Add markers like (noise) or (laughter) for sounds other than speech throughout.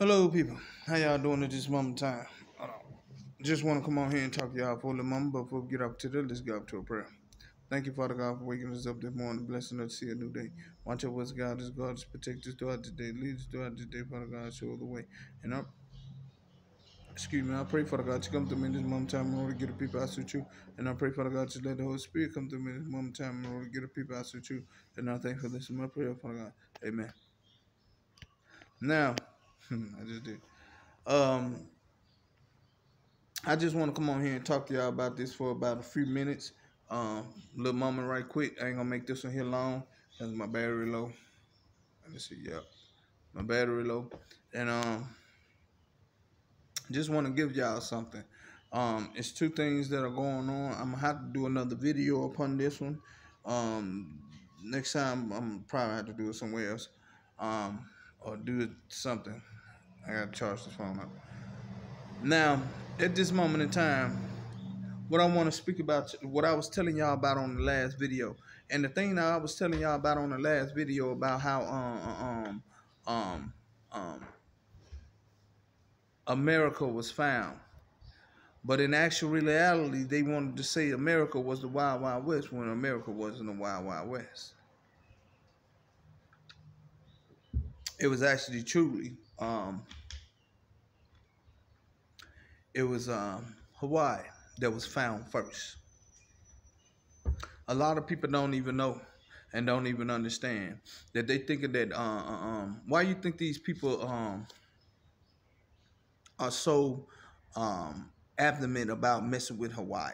Hello, people. How y'all doing at this moment in time? Just want to come on here and talk to y'all for a little moment, but before we get up to that, let's get up to a prayer. Thank you, Father God, for waking us up this morning, blessing us to see a new day. Watch over us, God, as God, just protect us throughout the day. Lead us throughout the day, Father God, show the way. And I, excuse me, I pray, Father God, to come through me in this moment time in order to get the people out with you. And I pray, Father God, to let the Holy Spirit come through me in this moment time in order to get the people out with you. And I thank for this in my prayer, Father God. Amen. Now, I just did. Um, I just want to come on here and talk to y'all about this for about a few minutes. Um, little moment right quick. I ain't gonna make this one here long. Cause my battery low. Let me see. Yep, my battery low. And um, just want to give y'all something. Um, it's two things that are going on. I'm gonna have to do another video upon this one. Um, next time I'm probably have to do it somewhere else. Um, or do something. I gotta charge the phone up. Now, at this moment in time, what I want to speak about, what I was telling y'all about on the last video, and the thing that I was telling y'all about on the last video about how um um um um America was found, but in actual reality, they wanted to say America was the Wild Wild West when America wasn't the Wild Wild West. It was actually truly um, it was um, Hawaii that was found first. A lot of people don't even know and don't even understand that they thinking that uh, uh um, why you think these people um, are so um, adamant about messing with Hawaii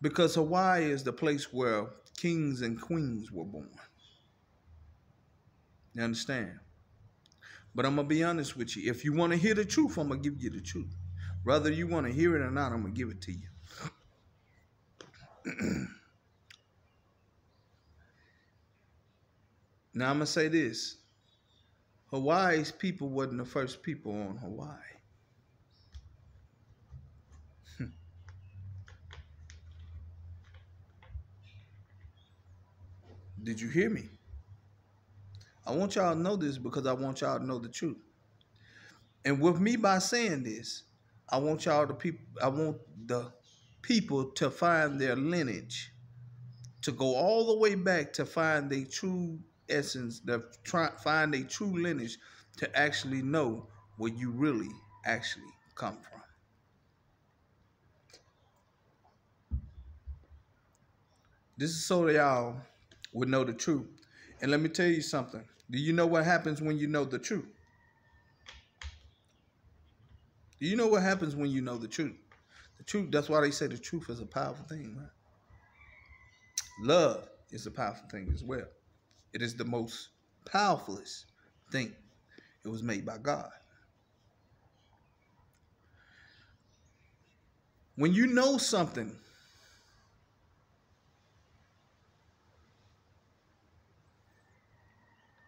because Hawaii is the place where kings and queens were born. You understand? But I'm gonna be honest with you. If you want to hear the truth, I'm gonna give you the truth. Whether you want to hear it or not, I'm gonna give it to you. (clears throat) now I'm gonna say this. Hawaii's people wasn't the first people on Hawaii. (laughs) Did you hear me? I want y'all to know this because I want y'all to know the truth. And with me by saying this, I want y'all to people I want the people to find their lineage, to go all the way back to find their true essence, to try find a true lineage to actually know where you really actually come from. This is so that y'all would know the truth. And let me tell you something. Do you know what happens when you know the truth? Do you know what happens when you know the truth? The truth, that's why they say the truth is a powerful thing, right? Love is a powerful thing as well. It is the most powerfulest thing. It was made by God. When you know something,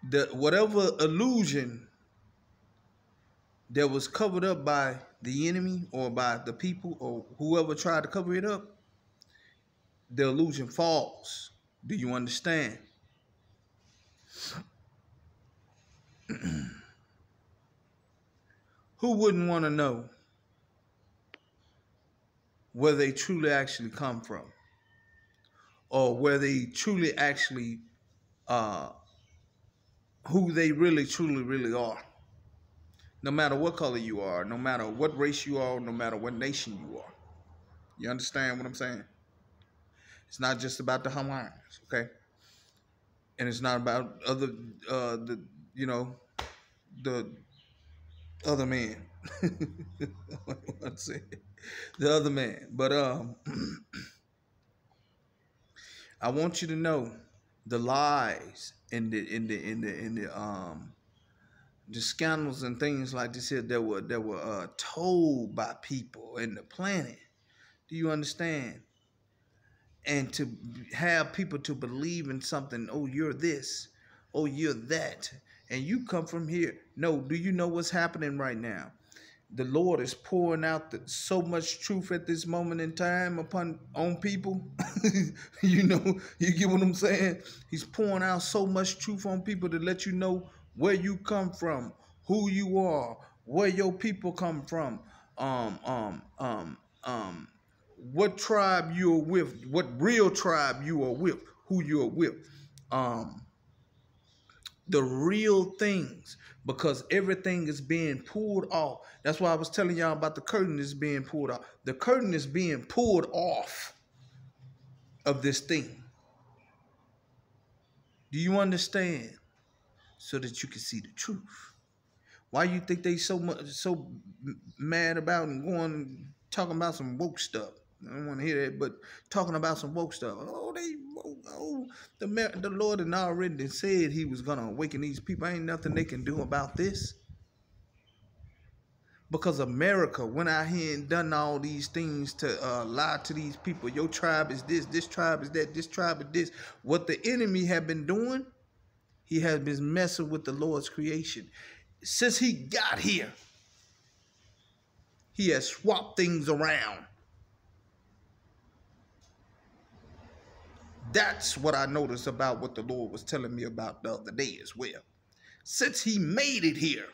the whatever illusion that was covered up by the enemy or by the people or whoever tried to cover it up, the illusion falls. Do you understand? (clears throat) Who wouldn't want to know where they truly actually come from or where they truly actually uh, who they really, truly, really are. No matter what color you are, no matter what race you are, no matter what nation you are. You understand what I'm saying? It's not just about the Hawaiians, okay? And it's not about other, uh, the, you know, the other man. (laughs) Let's say the other man. But um, (clears throat) I want you to know the lies in the in the in the in the um the scandals and things like this here that were that were uh, told by people in the planet. Do you understand? And to have people to believe in something, oh, you're this, oh, you're that, and you come from here. No, do you know what's happening right now? The Lord is pouring out the, so much truth at this moment in time upon on people. (laughs) you know, you get what I'm saying? He's pouring out so much truth on people to let you know where you come from, who you are, where your people come from, um, um, um, um, what tribe you're with, what real tribe you are with, who you're with, um, the real things, because everything is being pulled off. That's why I was telling y'all about the curtain is being pulled off. The curtain is being pulled off of this thing. Do you understand? So that you can see the truth. Why you think they so much so mad about and going talking about some woke stuff? I don't want to hear that, but talking about some woke stuff. Oh, they, oh, the the Lord had already said He was gonna awaken these people. Ain't nothing they can do about this. Because America went out here and done all these things to uh, lie to these people. Your tribe is this, this tribe is that, this tribe is this. What the enemy had been doing, he has been messing with the Lord's creation. Since he got here, he has swapped things around. That's what I noticed about what the Lord was telling me about the other day as well. Since he made it here,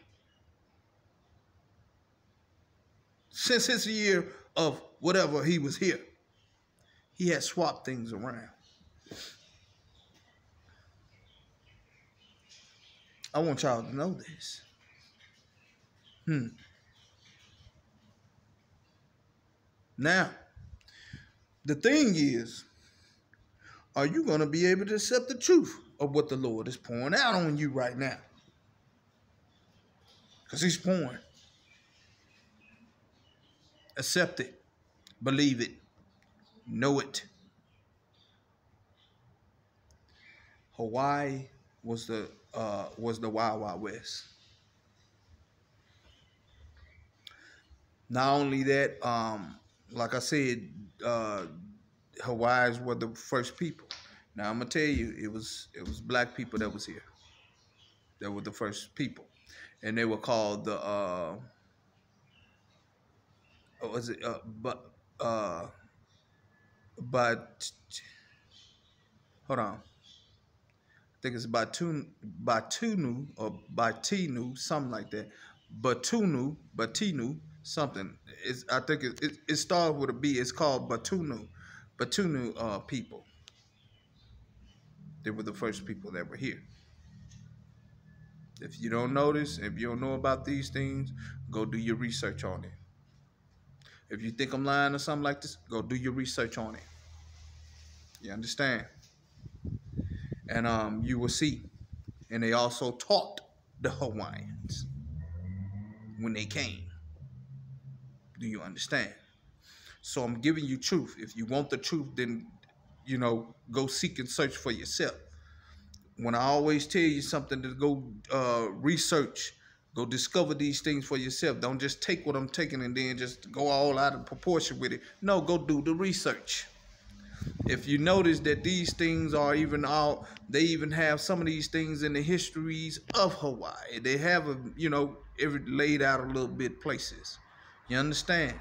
since his year of whatever he was here, he had swapped things around. I want y'all to know this. Hmm. Now, the thing is, are you going to be able to accept the truth of what the Lord is pouring out on you right now? Because He's pouring. Accept it. Believe it. Know it. Hawaii was the uh, was the Wild Wild West. Not only that, um, like I said, uh, Hawaii's were the first people. Now I'm gonna tell you, it was it was black people that was here. That were the first people, and they were called the uh, what was it? Uh, but uh, but hold on. I think it's Batun Batunu or Batinu, something like that. Batunu, Batinu, something. It's I think it, it, it starts with a B. It's called Batunu, Batunu uh, people. They were the first people that were here. If you don't notice, if you don't know about these things, go do your research on it. If you think I'm lying or something like this, go do your research on it. You understand? And um, you will see. And they also taught the Hawaiians when they came. Do you understand? So I'm giving you truth. If you want the truth, then you know, go seek and search for yourself. When I always tell you something to go uh, research Go discover these things for yourself. Don't just take what I'm taking and then just go all out of proportion with it. No, go do the research. If you notice that these things are even all, they even have some of these things in the histories of Hawaii. They have, a, you know, every laid out a little bit places. You understand?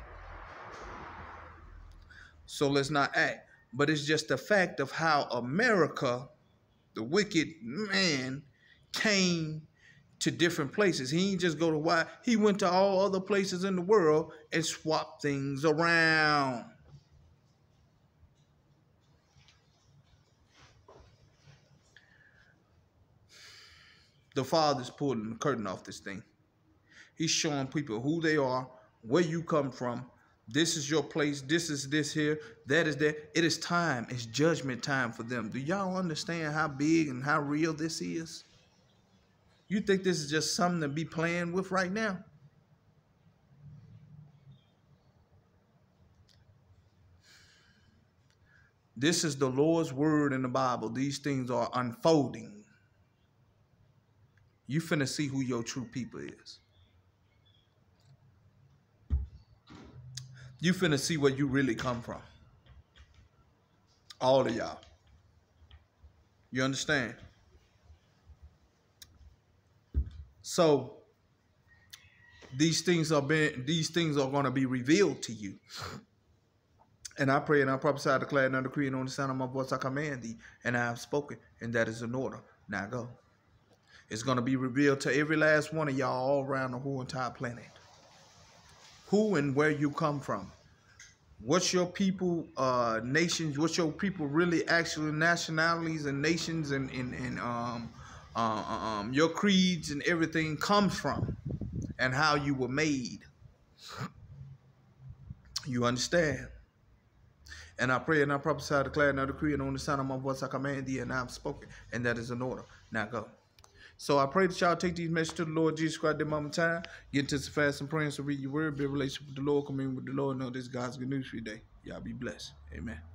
So let's not act. But it's just the fact of how America, the wicked man, came to different places. He didn't just go to why he went to all other places in the world and swapped things around. The Father's pulling the curtain off this thing. He's showing people who they are, where you come from. This is your place. This is this here. That is that. It is time. It's judgment time for them. Do y'all understand how big and how real this is? You think this is just something to be playing with right now? This is the Lord's word in the Bible. These things are unfolding. You finna see who your true people is. You finna see where you really come from. All of y'all. You understand? So these things are being these things are going to be revealed to you. And I pray and I prophesy, declare and decree, and on the sound of my voice I command thee, and I have spoken, and that is an order. Now go. It's going to be revealed to every last one of y'all all around the whole entire planet. Who and where you come from. What's your people, uh, nations, what's your people really actually nationalities and nations and, and, and um, uh, um, your creeds and everything comes from and how you were made. You understand? And I pray and I prophesy, declare and I decree, and on the sound of my voice I command thee, and I have spoken, and that is an order. Now go. So I pray that y'all take these messages to the Lord Jesus Christ at moment time. Get into some fast and praying, so read your word, build relationship with the Lord, come in with the Lord, know this God's good news for you day. Y'all be blessed. Amen.